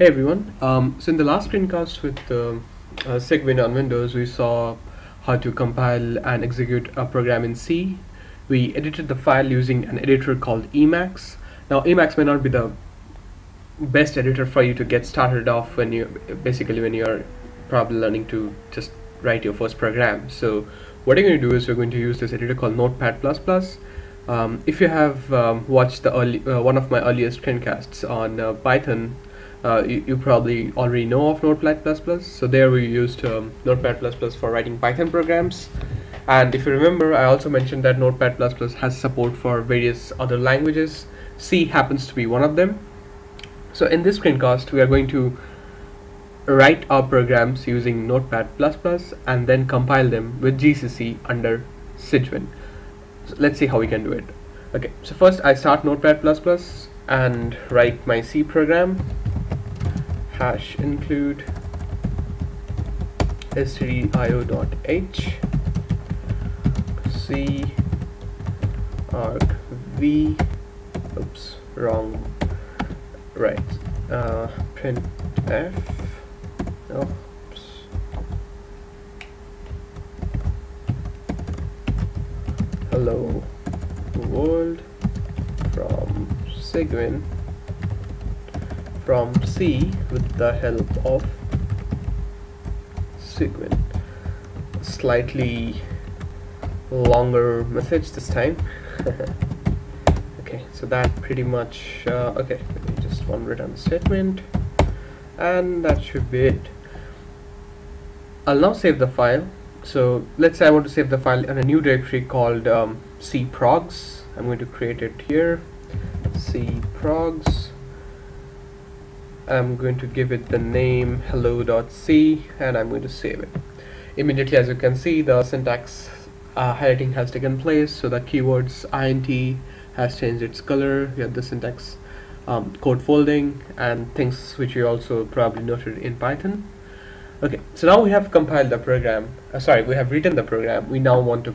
Hey everyone. Um, so in the last screencast with um uh, Cygwin on Windows, we saw how to compile and execute a program in C. We edited the file using an editor called Emacs. Now Emacs may not be the best editor for you to get started off when you basically when you're probably learning to just write your first program. So what I'm going to do is we're going to use this editor called Notepad++. Um, if you have um, watched the early, uh, one of my earliest screencasts on uh, Python, uh, you, you, probably already know of Notepad++. So there we used um, Notepad++ for writing Python programs. And if you remember, I also mentioned that Notepad++ has support for various other languages. C happens to be one of them. So in this screencast, we are going to write our programs using Notepad++ and then compile them with GCC under Cygwin. So let's see how we can do it. Okay, so first I start Notepad++ and write my C program hash include stdio.h c arg v oops wrong right uh, print f oops. Hello world from Cygwin from C with the help of Cygwin. Slightly longer message this time. okay, so that pretty much, uh, okay, just one return statement and that should be it. I'll now save the file. So let's say I want to save the file in a new directory called um, cprogs. I'm going to create it here. cprogs I'm going to give it the name hello.c and I'm going to save it. Immediately as you can see the syntax uh, highlighting has taken place so the keywords int has changed its color. We have the syntax um, code folding and things which you also probably noted in Python. Okay so now we have compiled the program uh, sorry we have written the program. We now want to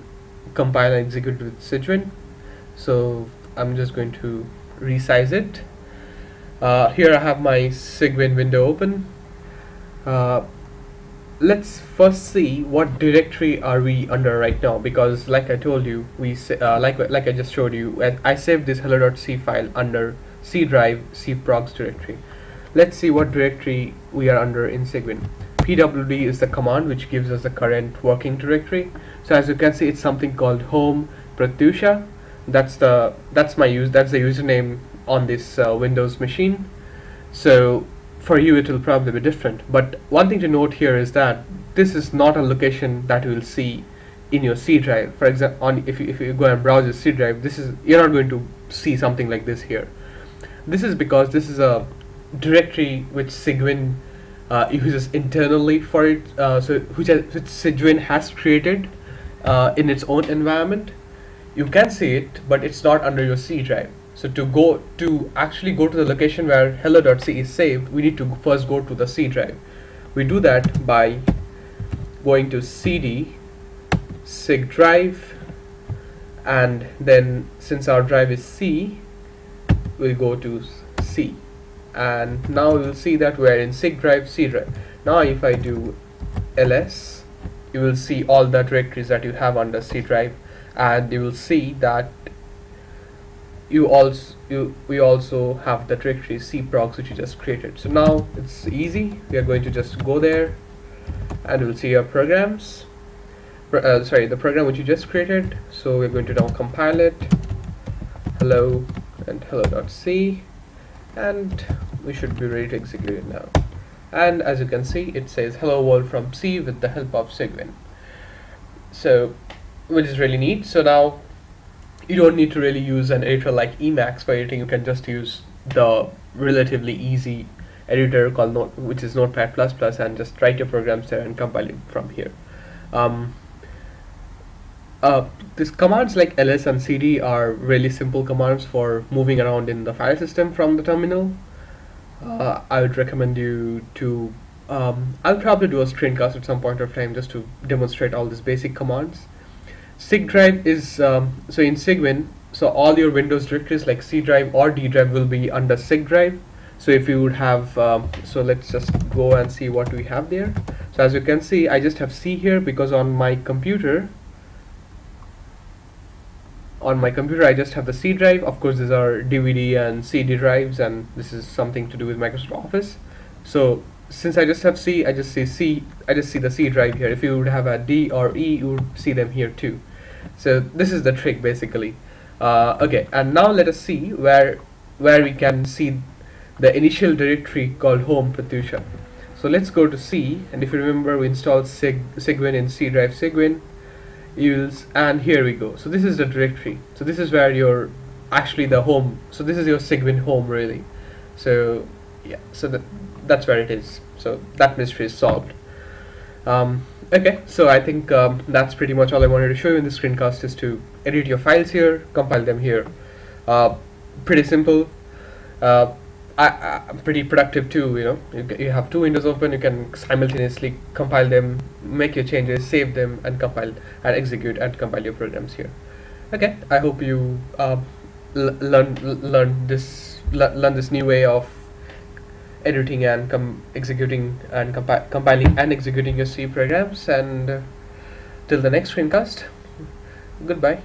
compile and execute with Cygwin so I'm just going to resize it uh, here I have my Cygwin window open. Uh, let's first see what directory are we under right now because like I told you we uh, like like I just showed you I saved this hello.c file under C drive C cprogs directory. Let's see what directory we are under in Cygwin pwd is the command which gives us the current working directory. So as you can see it's something called home pratyusha. That's the that's my use that's the username on this uh, Windows machine. So for you it will probably be different. But one thing to note here is that this is not a location that you will see in your C drive. For example, on if you, if you go and browse your C drive, this is you're not going to see something like this here. This is because this is a directory which Cygwin uh, uses internally for it, uh, so which, has, which Cygwin has created uh, in its own environment. You can see it, but it's not under your C drive. So to go to actually go to the location where hello.c is saved, we need to first go to the C drive. We do that by going to cd cygdrive and then since our drive is C, we'll go to C and now you'll see that we're in cygdrive C drive. Now if I do ls, you will see all the directories that you have under C drive and you will see that you also you we also have the directory cprogs which you just created. So now it's easy. We are going to just go there and we'll see our programs. Uh, sorry the program which you just created. So we're going to now compile it. Hello and hello.c and we should be ready to execute it now. And as you can see it says hello world from C with the help of Cygwin so which is really neat. So now you don't need to really use an editor like Emacs for editing. You can just use the relatively easy editor called Note, which is Notepad++, and just write your programs there and compile it from here. Um, uh, these commands like ls and cd are really simple commands for moving around in the file system from the terminal. Uh, I would recommend you to um, I'll probably do a screencast at some point of time just to demonstrate all these basic commands. Cygdrive is um, so in Cygwin so all your Windows directories like C drive or D drive will be under Cygdrive so if you would have um, so let's just go and see what we have there. So as you can see I just have C here because on my computer on my computer I just have the C drive. Of course these are DVD and CD drives and this is something to do with Microsoft Office. So since I just have C I just see C I just see the C drive here. If you would have a D or E you would see them here too. So this is the trick basically. Uh, okay and now let us see where where we can see the initial directory called home Pratyusha. So let's go to C and if you remember we installed Sig Cygwin in C drive Cygwin, use and here we go. So this is the directory. So this is where your actually the home so this is your Cygwin home really. So yeah so that that's where it is. So that mystery is solved. Um, okay so I think um, that's pretty much all I wanted to show you in this screencast is to edit your files here compile them here. Uh, pretty simple. Uh, I, am pretty productive too you know. You, you have two windows open you can simultaneously compile them make your changes save them and compile and execute and compile your programs here. Okay I hope you uh, learn learn this learn this new way of editing and com executing and compi compiling and executing your C programs. And uh, till the next screencast goodbye